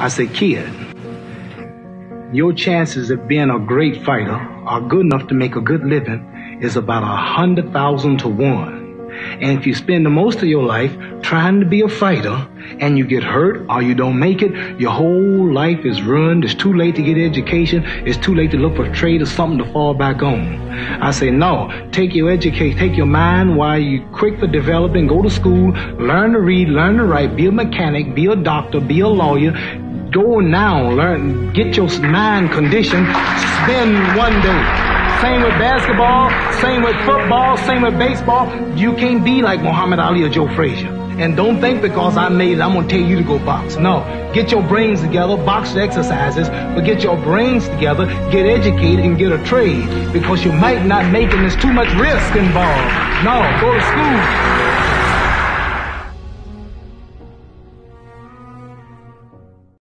I said, kid, your chances of being a great fighter are good enough to make a good living is about a hundred thousand to one. And if you spend the most of your life trying to be a fighter and you get hurt or you don't make it, your whole life is ruined. It's too late to get education. It's too late to look for a trade or something to fall back on. I say, no, take your education, take your mind while you quick for developing, go to school, learn to read, learn to write, be a mechanic, be a doctor, be a lawyer, go now, learn, get your mind conditioned, spend one day. Same with basketball, same with football, same with baseball. You can't be like Muhammad Ali or Joe Frazier. And don't think because I made it, I'm gonna tell you to go box. No. Get your brains together, box the exercises, but get your brains together, get educated and get a trade. Because you might not make it, there's too much risk involved. No, go to school.